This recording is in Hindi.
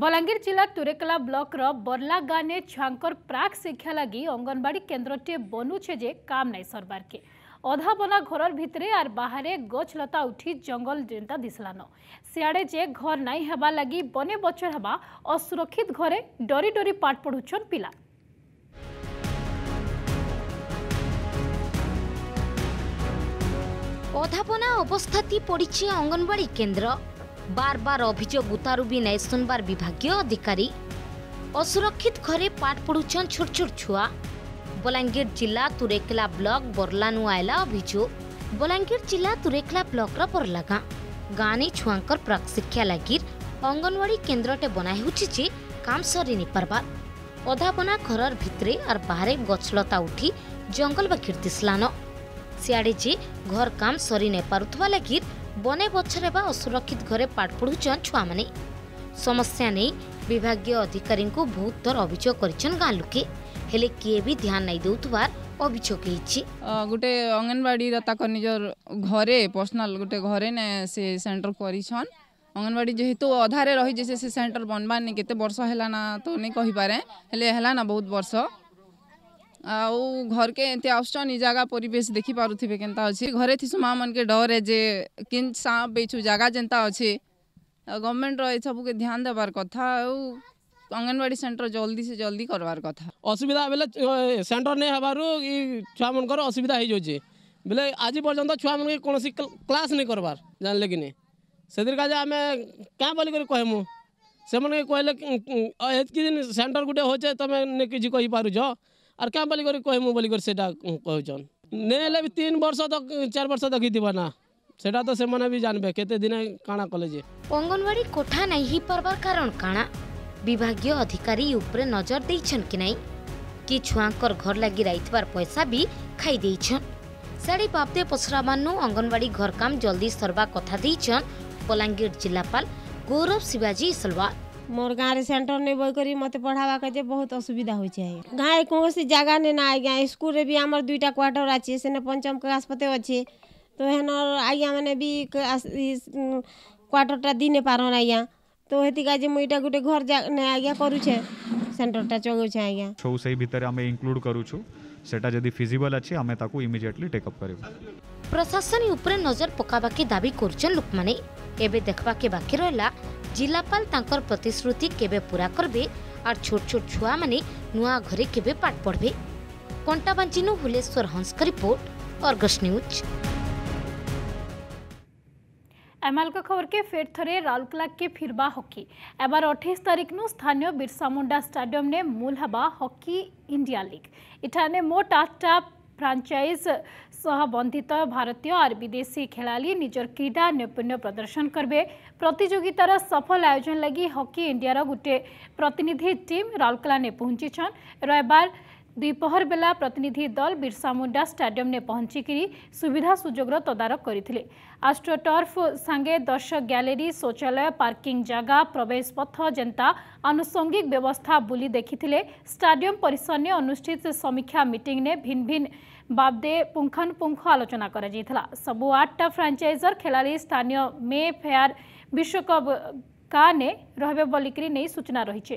ବଲାଙ୍ଗୀର ଜିଲ୍ଲା ତୁରେକଲା ବ୍ଲକର ବର୍ଲା ଗାଁରେ ଛୁଆଙ୍କର ପ୍ରାକ୍ ଶିକ୍ଷା ଲାଗି ଅଙ୍ଗନବାଡ଼ି କେନ୍ଦ୍ରଟିଏ ବନୁଛେ ଯେ କାମ୍ ନାଇଁ ସରବାର୍କେ ଅଧା ବନା ଘରର ଭିତରେ ଆର୍ ବାହାରେ ଗଛଲତା ଉଠି ଜଙ୍ଗଲ ଯେନ୍ତା ଦିଶଲାନ ସିଆଡ଼େ ଯେ ଘର ନାଇଁ ହେବା ଲାଗି ବନେ ବଛର ହେବା ଅସୁରକ୍ଷିତ ଘରେ ଡରି ଡରି ପାଠ ପଢ଼ୁଛନ୍ ପିଲା ଅଧାପନା ଅବସ୍ଥାତି ପଡ଼ିଛି ଅଙ୍ଗନବାଡ଼ି କେନ୍ଦ୍ର বারবার অভিযোগ উতারুবি নেয় শুনবার বিভাগীয় অধিকারী অসুরক্ষিত ঘরে পাঠ পড়ুছন ছোট ছোট ছুয়া বলাঙ্গীর জেলা তুরেকলা ব্লক বরলানু আয়লা অভিযোগ বলাঙ্গীর জেলা তুরেকলা ব্লকর বরলা গাঁ ଗାଁରେ ଛୁଆଙ୍କର ପ୍ରାକ୍ଶିକ୍ଷା ଲାଗି ଅଙ୍ଗନୱାଡ଼ି କେନ୍ଦ୍ରଟେ ବନା ହେଉଛି ଯେ କାମ ସରି ନିପାରବାର୍ ଅଧାବନା ଘରର ଭିତରେ ଆର୍ ବାହାରେ ଗଛଲତା ଉଠି ଜଙ୍ଗଲ ବା କୀର୍ତ୍ତିସ୍ଲାନ ସିଆଡ଼େ ଯେ ଘର କାମ ସରି ନେପାରୁଥିବା ଲାଗି বনে ପଛରେ ବା ଅସୁରକ୍ଷିତ ଘରେ ପାଠ ପଢ଼ୁଛନ୍ ଛୁଆମାନେ ସମସ୍ୟା ନେଇ ବିଭାଗୀୟ ଅଧିକାରୀଙ୍କୁ ବହୁତ ଥର ଅଭିଯୋଗ କରିଛନ୍ ଗାଁ ଲୋକେ ହେଲେ କିଏ ବି ଧ୍ୟାନ ନାଇଁ ଦେଉଥିବାର অভিযোগ হয়েছি গোটে অঙ্গনবাড়ির তাক নিজের ঘরে পর্সনাল গোটে ঘরে নে সে সেন্টার করিছন অঙ্গনবাড়ি যেহেতু অধারে রহিছে সে সেন্টার বনবার নি কেতে বর্ষ হেলা না তো নেই কহিপারে হেলে হেলা না বহুত বর্ষ आउ घर के एंते आउछन ई जागा परिवेश देखि पारु थिबे केनता अछि घरे थिसु मन के डर है जे किन सांप बेछु जागा जेंता अछि गवर्नमेंट रो ए सब के ध्यान देबार कथा आउ अंगनवाड़ी सेंटर जल्दी से जल्दी करवार कथा असुविधा बेले सेंटर नहीं हबारु छुआ मन असुविधा हो जाए बोले आज पर्यंत छुआ मन के कोनोसी क्लास नहीं करवार जान लेकि कि सेदिर क्या जे हमें का कर कहमु से मन के कहले कि दिन सेंटर गुटे होचे तमे ने আর কাম বলি করে কহিমু বলি করে সেটা কহছন নেলে হলে তিন বর্ষ তো চার বর্ষ তো দিব না সেটা তো সেমানে বি জানবে কেতে দিনে কানা কলে যে অঙ্গনবাড়ি কোঠা নাই হি পারবার কারণ কানা বিভাগীয় অধিকারী উপরে নজর দিয়েছেন কি নাই কি ছুয়াঙ্কর ঘর লাগি রাইথবার পয়সা বি খাই দিয়েছেন সাড়ে বাবদে পসরামানু অঙ্গনবাড়ি ঘর কাম জলদি সরবা কথা দিয়েছেন বলাঙ্গীর জেলাপাল গৌরব শিবাজী সলওয়ার मोर गाँव सेंटर नहीं बही कर मत पढ़ावा के बहुत असुविधा हो जाए गाँव कौन जगह नहीं ना आज्ञा स्कूल भी आम दुईटा क्वार्टर अच्छे से पंचम क्लास पते अच्छे तो हेन आज्ञा मैंने भी क्वार्टरटा दी नहीं पारन आज्ञा तो हेती काजे मुई इटा गोटे घर ने आज्ञा करूछे सेंटरटा चगौछे आज्ञा छौ सेही भितर आमे इंक्लूड करूछु सेटा जदी फिजिबल अछि आमे ताकू इमीडिएटली टेक अप करिवु प्रशासन ऊपर नजर पकाबाकी दाबी करछन लोकमाने एबे देखबाके बाकी रहला ଜିଲ୍ଲାପାଳ पूरा ପ୍ରତିଶ୍ରୁତି आर छोट छोट छुआ ଛୋଟ नुआ घरे ନୂଆ पाठ पढ़े ପାଠ ପଢ଼ବେ हुलेश्वर हंस का रिपोर्ट अर्गस न्यूज एमएल का खबर के फिर थरे राउरकेला के फिरबा हॉकी एबार अठाईस तारीख नु स्थानीय बिरसा मुंडा स्टाडियम ने मूल हबा हॉकी इंडिया लीग इठाने मोट आठटा फ्रांचाइज বন্ধিত ভারতীয় আর বিদেশী খেলাড়ি নিজের ক্রীড়া নৈপুণ্য প্রদর্শন করবে প্রতিযোগিতার সফল আয়োজন লাগি হকি ইন্ডিয়ার গোটে প্রতিনিধি টিম রাউরকেলায় পৌঁছিছন রবিবার ଦ୍ୱିପହର ବେଲା ପ୍ରତିନିଧି ଦଲ ବିର୍ସା ମୁଣ୍ଡା ଷ୍ଟାଡିୟମ୍ରେ ପହଞ୍ଚିକରି ସୁବିଧା ସୁଯୋଗର ତଦାରଖ କରିଥିଲେ ଆଷ୍ଟ୍ରୋଟର୍ଫ ସାଙ୍ଗେ ଦର୍ଶକ ଗ୍ୟାଲେରୀ ଶୌଚାଳୟ ପାର୍କିଂ ଜାଗା ପ୍ରବେଶ ପଥ ଯେନ୍ତା ଆନୁଷଙ୍ଗିକ ବ୍ୟବସ୍ଥା ବୁଲି ଦେଖିଥିଲେ ଷ୍ଟାଡିୟମ୍ ପରିସରରେ ଅନୁଷ୍ଠିତ ସମୀକ୍ଷା ମିଟିଂରେ ଭିନ୍ ଭିନ୍ ବାବଦେ ପୁଙ୍ଖାନୁପୁଙ୍ଖ ଆଲୋଚନା କରାଯାଇଥିଲା ସବୁ ଆଠଟା ଫ୍ରାଞ୍ଚାଇଜର ଖେଳାଳି ସ୍ଥାନୀୟ ମେ ଫେୟାର ବିଶ୍ୱକପ୍ କାର୍ରେ ରହିବେ ବୋଲିକରି ନେଇ ସୂଚନା ରହିଛି